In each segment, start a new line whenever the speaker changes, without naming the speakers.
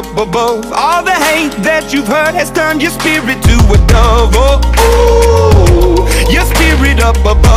up above. All the hate that you've heard has turned your spirit to a dove. Oh, ooh, your spirit up above.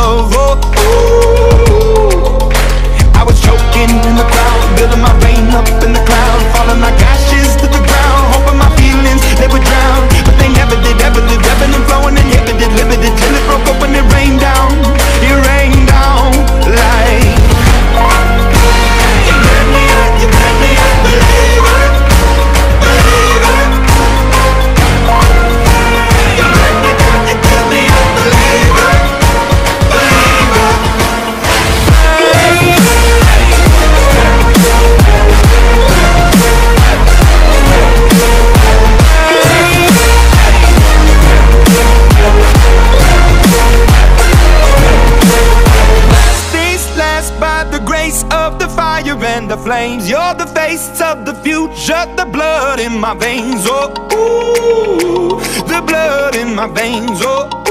The flames. You're the face of the future, the blood in my veins. Oh, ooh, the blood in my veins. Oh.